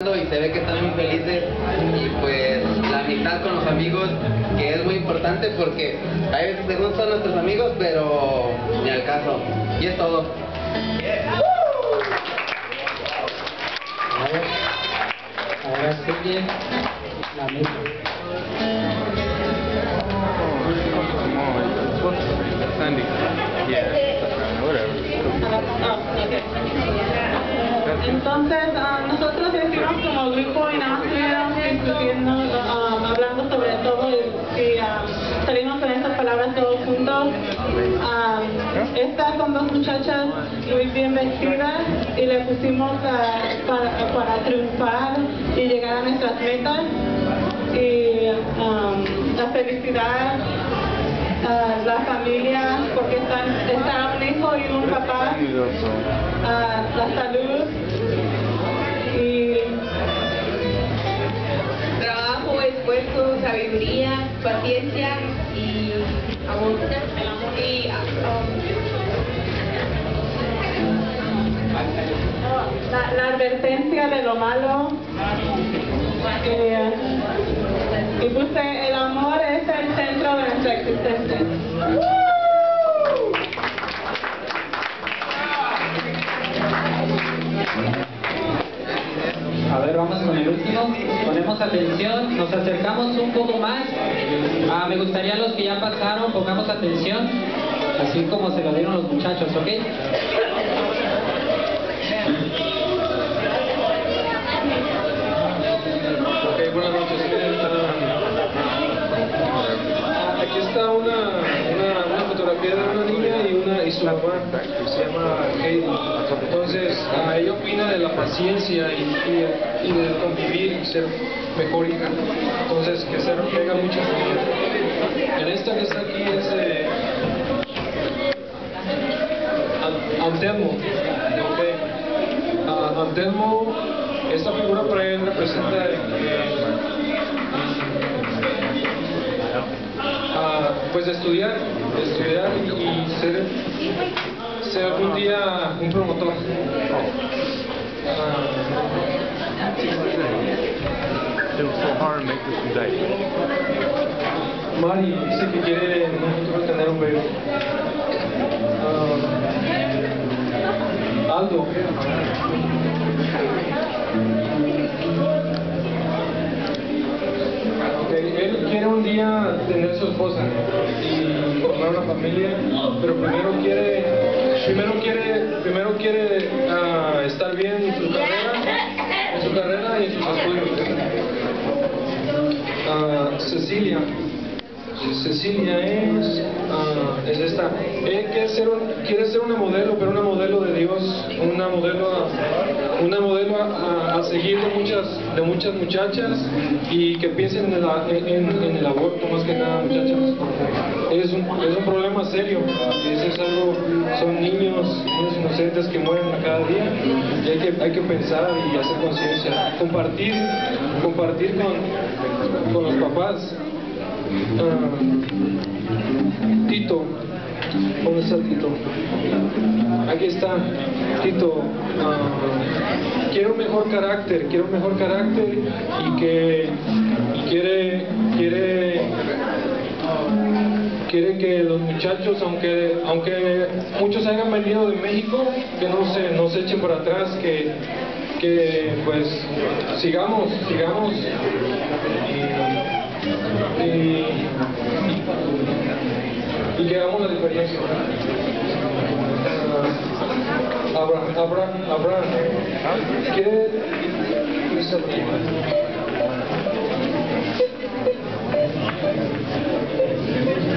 y se ve que están muy felices y pues la amistad con los amigos que es muy importante porque a veces según son nuestros amigos pero ni al caso y es todo Ahora, ahora sigue la mesa. Sandy. Yeah. Whatever. Entonces, ah, nosotros estuvimos como grupo y nada más estuvimos discutiendo, ah, hablando sobre todo y, y, ah, salimos con estas palabras todos juntos. Ah, estas son dos muchachas muy bien vestidas y le pusimos para, para triunfar y llegar a nuestras metas. Y ah, la felicidad a la familia porque están, está un hijo y un papá a la salud y trabajo, esfuerzo, sabiduría, paciencia y amor. Y, la, advertencia de lo malo. Eh, y puse el amor es el centro de nuestra existencia. A ver, vamos con el último. Ponemos atención, nos acercamos un poco más. Ah, me gustaría los que ya pasaron, pongamos atención, así como se lo dieron los muchachos. Ok, de una niña y una y su mamá, que se llama Heidi. Entonces, ah, ella opina de la paciencia y, y, y de convivir ser mejor hija. Entonces, que se pega mucho ella. En esta que está aquí es An- Antelmo. Ok. Ah, Antelmo, esta figura para él representa eh, pues estudiar, estudiar y, ser, ser algún día un promotor. Today. Mari dice que quiere en un futuro tener un bebé. Ah, Aldo. Quiere un día tener su esposa y formar una familia, pero primero quiere, primero quiere, primero quiere ah, estar bien en su carrera, en su carrera y en sus estudios. Ah, Cecilia. Cecilia es, ah, es esta. Ella quiere ser, un- quiere ser una modelo, pero una modelo de Dios, una modelo, una modelo a- a seguir de muchas, de muchas muchachas y que piensen en, el aborto más que nada, muchachas. Es un, es un problema serio. Es algo, son niños, niños inocentes que mueren a cada día y hay que, hay que pensar y hacer conciencia. Compartir, compartir con, con los papás. Ah, Tito, ¿dónde está Tito? Aquí está, Tito. ah, quiere un mejor carácter, quiere un mejor carácter y que quiere, quiere, quiere que los muchachos, aunque, aunque muchos hayan venido de México, que no se, no se echen para atrás, que, que pues sigamos, sigamos y, y, y que hagamos la diferencia. Ah, Abraham, Abraham, Abraham, ¿quiere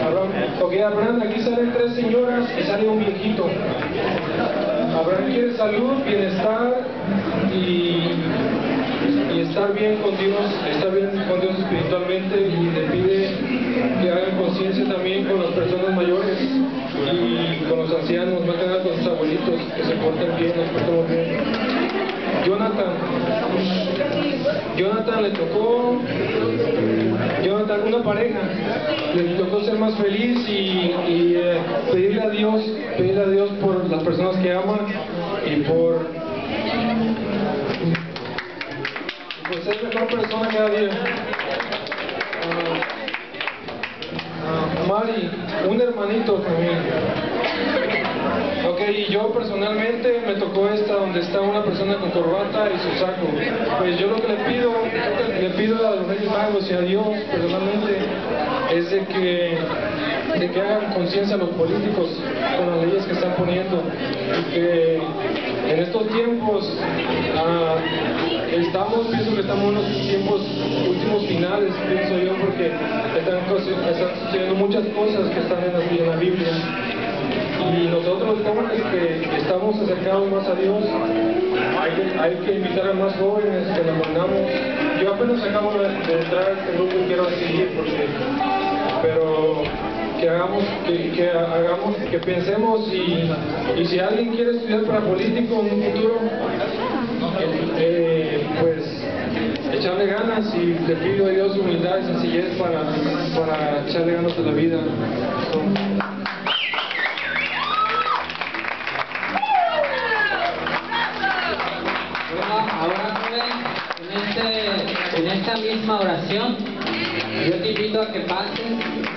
Abraham, ok, Abraham, aquí salen tres señoras y sale un viejito. Abraham quiere salud, bienestar y, estar bien con Dios, estar bien con Dios espiritualmente y le pide que hagan conciencia también con las personas mayores con los ancianos, más que nada con sus abuelitos, que se porten bien, nos portemos bien. Jonathan, Jonathan le tocó, Jonathan, una pareja, le tocó ser más feliz y, y, eh, pedirle a Dios, pedirle a Dios por las personas que ama y por pues ser mejor persona cada día. Ah, ah, Mari, un hermanito también. Y yo personalmente me tocó esta donde está una persona con corbata y su saco. Pues yo lo que le pido, le pido a los Reyes Magos y a Dios personalmente es de que, de que hagan conciencia los políticos con las leyes que están poniendo y que en estos tiempos ah, estamos, pienso que estamos en los tiempos últimos finales, pienso yo, porque están, están sucediendo muchas cosas que están en la Biblia. Y nosotros jóvenes que estamos acercados más a Dios, hay que, invitar a más jóvenes que nos mandamos. Yo apenas acabo de, entrar a este grupo y quiero seguir porque, pero que hagamos, que, hagamos, que pensemos y, y si alguien quiere estudiar para político en un futuro, eh, pues echarle ganas y le pido a Dios humildad y sencillez para, para echarle ganas a la vida. Misma oración, yo te invito a que pases